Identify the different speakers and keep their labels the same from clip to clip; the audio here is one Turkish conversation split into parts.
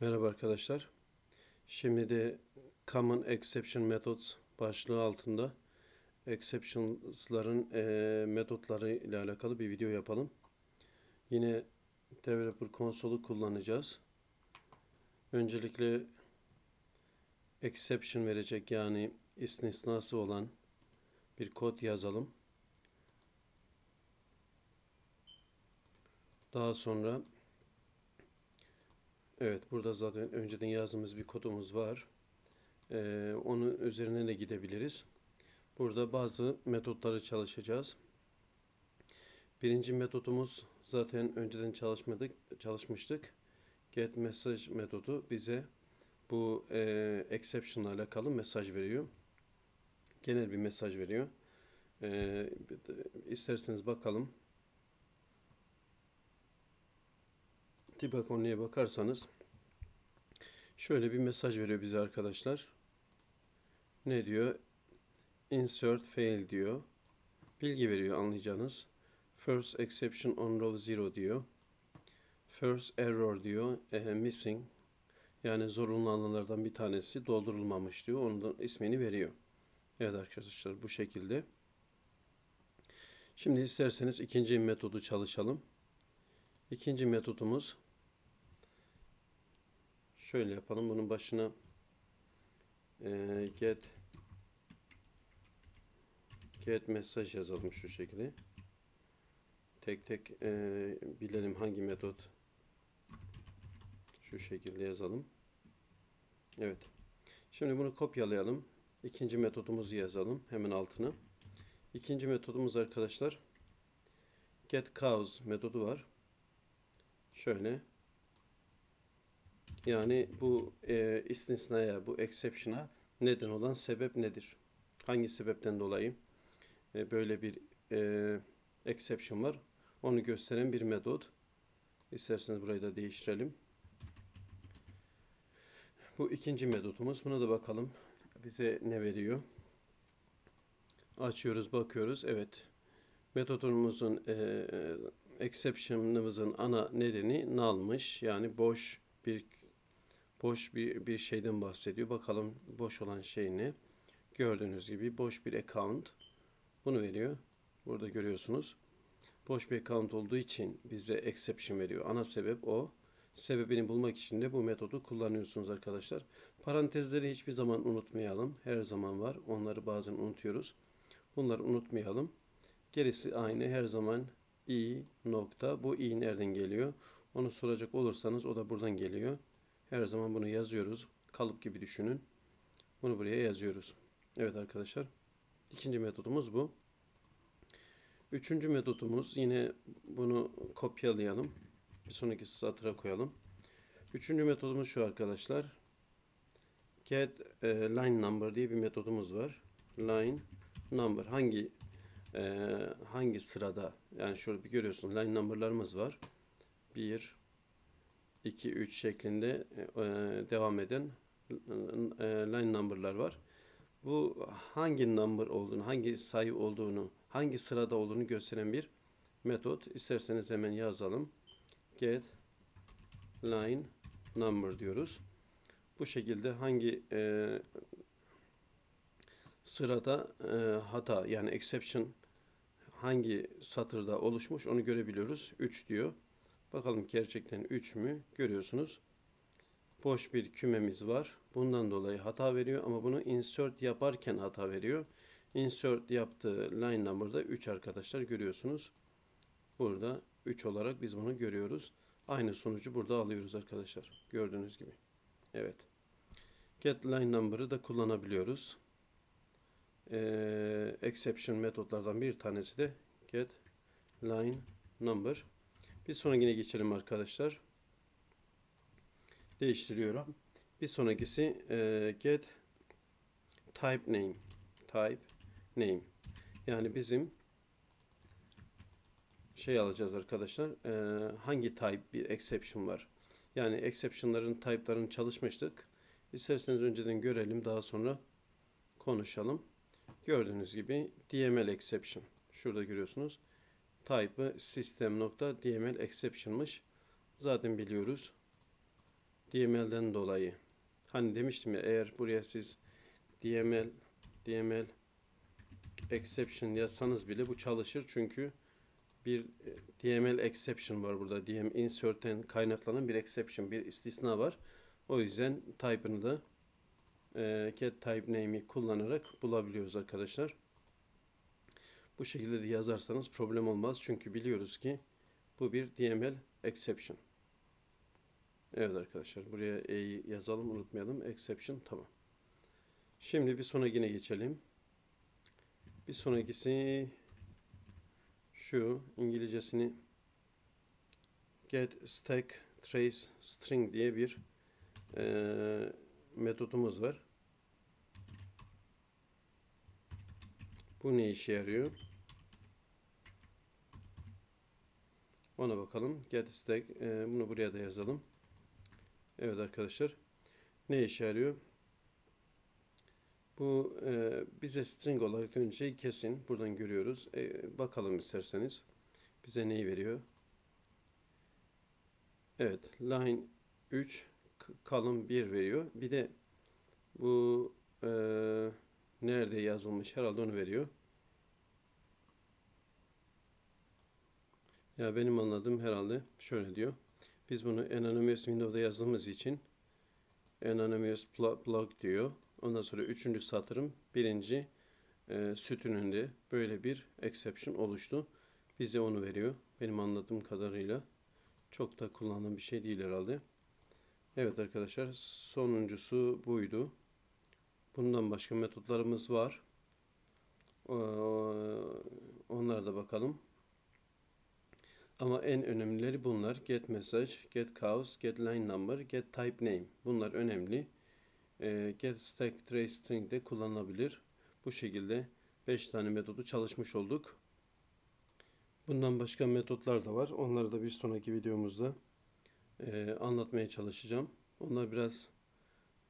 Speaker 1: Merhaba arkadaşlar. Şimdi de Common Exception Methods başlığı altında exceptions'ların eee, metotları ile alakalı bir video yapalım. Yine Developer konsolu kullanacağız. Öncelikle exception verecek yani istisnası olan bir kod yazalım. Daha sonra Evet, burada zaten önceden yazdığımız bir kodumuz var. Ee, onun üzerine de gidebiliriz. Burada bazı metotları çalışacağız. Birinci metodumuz zaten önceden çalışmadık, çalışmıştık. Get message metodu bize bu e, exception ile alakalı mesaj veriyor. Genel bir mesaj veriyor. Ee, isterseniz bakalım. Tipa konuya bakarsanız şöyle bir mesaj veriyor bize arkadaşlar. Ne diyor? Insert fail diyor. Bilgi veriyor anlayacağınız. First exception on row 0 diyor. First error diyor. E, missing. Yani zorunlu alanlardan bir tanesi doldurulmamış diyor. Onun da ismini veriyor. Evet arkadaşlar bu şekilde. Şimdi isterseniz ikinci metodu çalışalım. İkinci metodumuz şöyle yapalım. Bunun başına e, get get mesaj yazalım şu şekilde. Tek tek e, bilelim hangi metot şu şekilde yazalım. Evet. Şimdi bunu kopyalayalım. İkinci metodumuzu yazalım hemen altına. İkinci metodumuz arkadaşlar get cows metodu var. Şöyle yani bu e, istisnaya, bu exception'a neden olan sebep nedir? Hangi sebepten dolayı e, böyle bir e, exception var? Onu gösteren bir metot. İsterseniz burayı da değiştirelim. Bu ikinci metodumuz. Buna da bakalım. Bize ne veriyor? Açıyoruz, bakıyoruz. Evet. Metodumuzun e, exception'ımızın ana nedeni null'mış. Yani boş bir boş bir, bir şeyden bahsediyor. Bakalım boş olan şey ne? Gördüğünüz gibi boş bir account. Bunu veriyor. Burada görüyorsunuz. Boş bir account olduğu için bize exception veriyor. Ana sebep o. Sebebini bulmak için de bu metodu kullanıyorsunuz arkadaşlar. Parantezleri hiçbir zaman unutmayalım. Her zaman var. Onları bazen unutuyoruz. Bunları unutmayalım. Gerisi aynı. Her zaman i nokta. Bu i nereden geliyor? Onu soracak olursanız o da buradan geliyor. Her zaman bunu yazıyoruz. Kalıp gibi düşünün. Bunu buraya yazıyoruz. Evet arkadaşlar. İkinci metodumuz bu. Üçüncü metodumuz yine bunu kopyalayalım. Bir sonraki satıra koyalım. Üçüncü metodumuz şu arkadaşlar. Get e, line number diye bir metodumuz var. Line number hangi e, hangi sırada yani şöyle bir görüyorsunuz line number'larımız var. 1 2 3 şeklinde e, devam eden e, line number'lar var. Bu hangi number olduğunu, hangi sayı olduğunu, hangi sırada olduğunu gösteren bir metot. İsterseniz hemen yazalım. Get line number diyoruz. Bu şekilde hangi e, sırada e, hata yani exception hangi satırda oluşmuş onu görebiliyoruz. 3 diyor. Bakalım gerçekten 3 mü? Görüyorsunuz. Boş bir kümemiz var. Bundan dolayı hata veriyor ama bunu insert yaparken hata veriyor. Insert yaptığı line number'da 3 arkadaşlar görüyorsunuz. Burada 3 olarak biz bunu görüyoruz. Aynı sonucu burada alıyoruz arkadaşlar. Gördüğünüz gibi. Evet. Get line number'ı da kullanabiliyoruz. Ee, exception metotlardan bir tanesi de get line number. Bir sonrakine geçelim arkadaşlar. Değiştiriyorum. Bir sonrakisi e, get type name. Type name. Yani bizim şey alacağız arkadaşlar. E, hangi type bir exception var? Yani exception'ların type'larını çalışmıştık. İsterseniz önceden görelim daha sonra konuşalım. Gördüğünüz gibi DML exception. Şurada görüyorsunuz. Type'ı system.dml exception'mış. Zaten biliyoruz. DML'den dolayı. Hani demiştim ya eğer buraya siz DML DML exception yazsanız bile bu çalışır çünkü bir e, DML exception var burada. DM insert'ten kaynaklanan bir exception, bir istisna var. O yüzden type'ını da e, get type name'i kullanarak bulabiliyoruz arkadaşlar. Bu şekilde de yazarsanız problem olmaz. Çünkü biliyoruz ki bu bir DML exception. Evet arkadaşlar buraya E'yi yazalım unutmayalım. Exception tamam. Şimdi bir sonrakine geçelim. Bir sonrakisi şu İngilizcesini get stack trace string diye bir e, metodumuz var. Bu ne işe yarıyor? Ona bakalım. Get stack e, bunu buraya da yazalım. Evet arkadaşlar. Ne işe yarıyor? Bu e, bize string olarak döneceği kesin. Buradan görüyoruz. E, bakalım isterseniz. Bize neyi veriyor? Evet. Line 3 kalın 1 veriyor. Bir de bu e, nerede yazılmış herhalde onu veriyor. Ya benim anladığım herhalde şöyle diyor. Biz bunu Anonymous Window'da yazdığımız için Anonymous plug diyor. Ondan sonra üçüncü satırım birinci e, sütunünde böyle bir exception oluştu. Bize onu veriyor. Benim anladığım kadarıyla çok da kullandığım bir şey değil herhalde. Evet arkadaşlar sonuncusu buydu. Bundan başka metotlarımız var. Onlara da bakalım. Ama en önemlileri bunlar. Get message, get cows, get line number, get type name. Bunlar önemli. E, get stack trace string de kullanılabilir. Bu şekilde 5 tane metodu çalışmış olduk. Bundan başka metotlar da var. Onları da bir sonraki videomuzda e, anlatmaya çalışacağım. Onlar biraz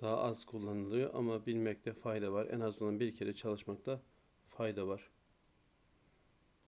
Speaker 1: daha az kullanılıyor ama bilmekte fayda var. En azından bir kere çalışmakta fayda var.